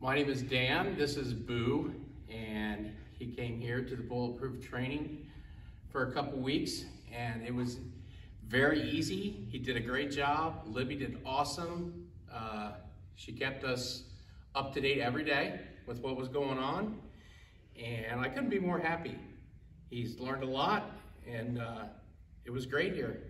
My name is Dan, this is Boo, and he came here to the Bulletproof training for a couple weeks, and it was very easy. He did a great job. Libby did awesome. Uh, she kept us up to date every day with what was going on, and I couldn't be more happy. He's learned a lot, and uh, it was great here.